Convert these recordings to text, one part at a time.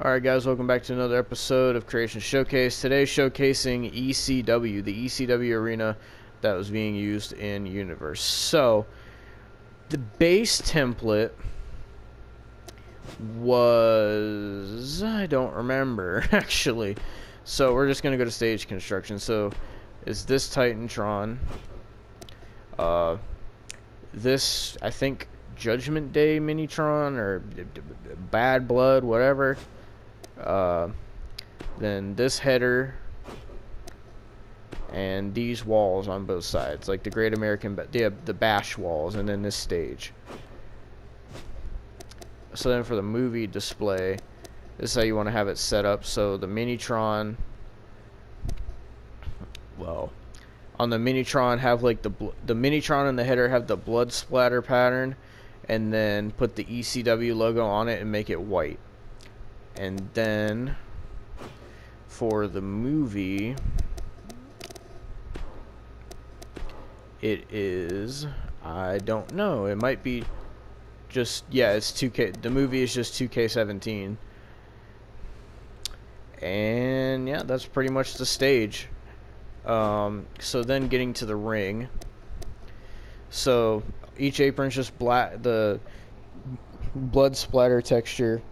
Alright guys, welcome back to another episode of Creation Showcase. Today showcasing ECW, the ECW arena that was being used in Universe. So, the base template was... I don't remember, actually. So, we're just going to go to stage construction. So, is this Titantron. Uh, this, I think, Judgment Day Minitron or Bad Blood, whatever. Uh, then this header and these walls on both sides, like the Great American, the the bash walls, and then this stage. So then for the movie display, this is how you want to have it set up. So the Minitron, well, on the Minitron have like the the Minitron and the header have the blood splatter pattern, and then put the ECW logo on it and make it white and then for the movie it is I don't know. It might be just yeah it's 2k the movie is just 2k17 and yeah that's pretty much the stage. Um, so then getting to the ring. So each apron is just black the blood splatter texture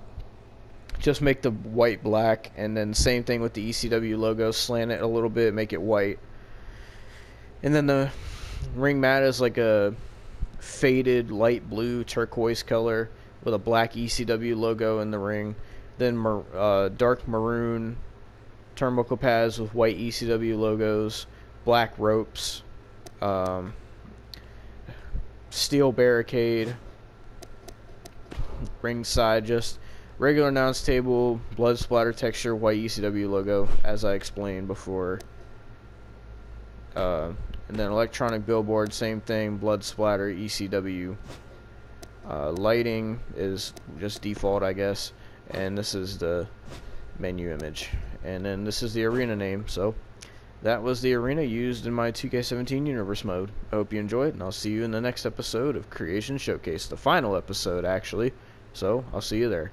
just make the white black and then same thing with the ECW logo slant it a little bit make it white. And then the ring mat is like a faded light blue turquoise color with a black ECW logo in the ring. Then mar uh, dark maroon turnbuckle pads with white ECW logos black ropes um, steel barricade ringside just Regular announce table, blood splatter texture, white ECW logo, as I explained before. Uh, and then electronic billboard, same thing, blood splatter, ECW. Uh, lighting is just default, I guess. And this is the menu image. And then this is the arena name. So that was the arena used in my 2K17 Universe mode. I hope you enjoyed, and I'll see you in the next episode of Creation Showcase. The final episode, actually. So I'll see you there.